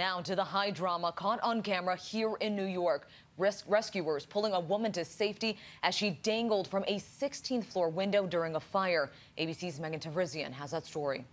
Now to the high drama caught on camera here in New York. Res rescuers pulling a woman to safety as she dangled from a 16th floor window during a fire. ABC's Megan Tevrizian has that story.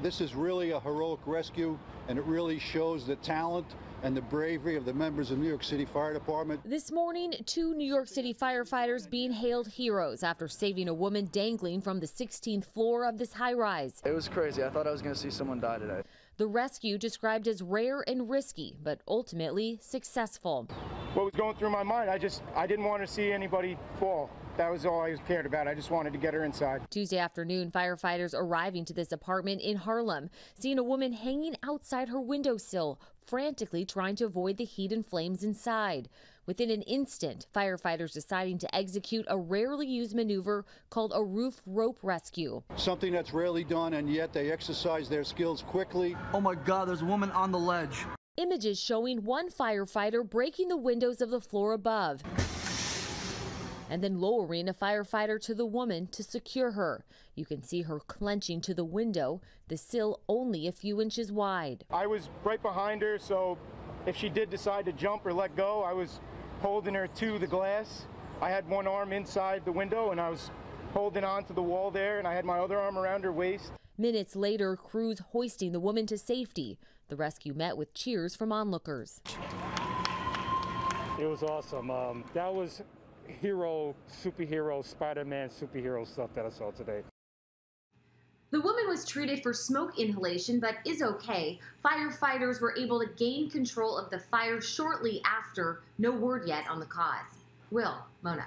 This is really a heroic rescue, and it really shows the talent and the bravery of the members of New York City Fire Department. This morning, two New York City firefighters being hailed heroes after saving a woman dangling from the 16th floor of this high rise. It was crazy. I thought I was going to see someone die today. The rescue described as rare and risky, but ultimately successful. What was going through my mind, I just, I didn't want to see anybody fall. That was all I cared about. I just wanted to get her inside. Tuesday afternoon, firefighters arriving to this apartment in Harlem, seeing a woman hanging outside her windowsill, frantically trying to avoid the heat and flames inside. Within an instant, firefighters deciding to execute a rarely used maneuver called a roof rope rescue. Something that's rarely done, and yet they exercise their skills quickly. Oh my God, there's a woman on the ledge. Images showing one firefighter breaking the windows of the floor above and then lowering a firefighter to the woman to secure her. You can see her clenching to the window, the sill only a few inches wide. I was right behind her, so if she did decide to jump or let go, I was holding her to the glass. I had one arm inside the window and I was holding on to the wall there, and I had my other arm around her waist. Minutes later, crews hoisting the woman to safety. The rescue met with cheers from onlookers. It was awesome. Um, that was hero, superhero, Spider-Man superhero stuff that I saw today. The woman was treated for smoke inhalation but is okay. Firefighters were able to gain control of the fire shortly after. No word yet on the cause. Will, Mona.